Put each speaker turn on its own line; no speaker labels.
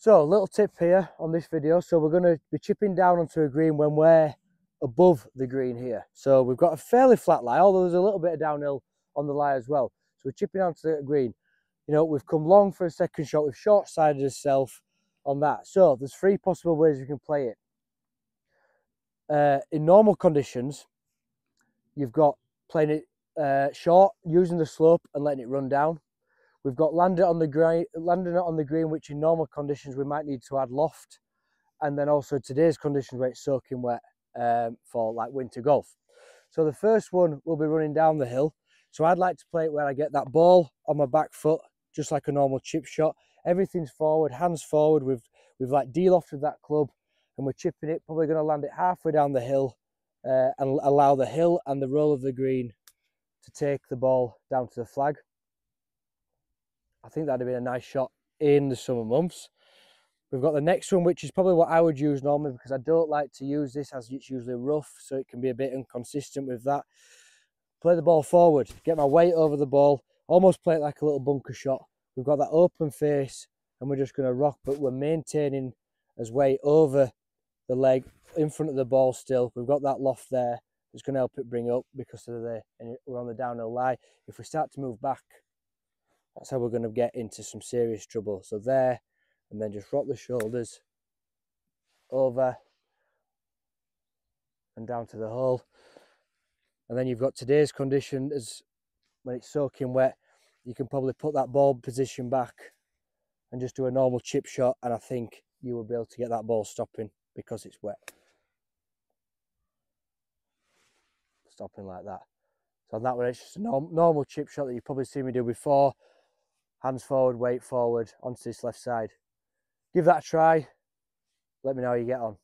So a little tip here on this video. So we're going to be chipping down onto a green when we're above the green here. So we've got a fairly flat lie, although there's a little bit of downhill on the lie as well. So we're chipping onto the green. You know, we've come long for a second shot. We've short-sided ourselves on that. So there's three possible ways you can play it. Uh, in normal conditions, you've got playing it uh, short, using the slope and letting it run down. We've got landing on the green, landing on the green, which in normal conditions we might need to add loft, and then also today's conditions where it's soaking wet um, for like winter golf. So the first one will be running down the hill. So I'd like to play it where I get that ball on my back foot, just like a normal chip shot. Everything's forward, hands forward. We've we've like de-lofted that club, and we're chipping it. Probably going to land it halfway down the hill, uh, and allow the hill and the roll of the green to take the ball down to the flag. I think that'd have been a nice shot in the summer months. We've got the next one, which is probably what I would use normally because I don't like to use this as it's usually rough, so it can be a bit inconsistent with that. Play the ball forward, get my weight over the ball, almost play it like a little bunker shot. We've got that open face and we're just going to rock, but we're maintaining as weight over the leg in front of the ball still. We've got that loft there. It's going to help it bring up because of the, we're on the downhill lie. If we start to move back, that's how we're going to get into some serious trouble. So there, and then just rock the shoulders over and down to the hole. And then you've got today's condition as when it's soaking wet, you can probably put that ball position back and just do a normal chip shot. And I think you will be able to get that ball stopping because it's wet. Stopping like that. So that it's just a norm normal chip shot that you've probably seen me do before. Hands forward, weight forward, onto this left side. Give that a try. Let me know how you get on.